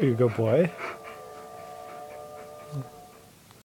You good boy.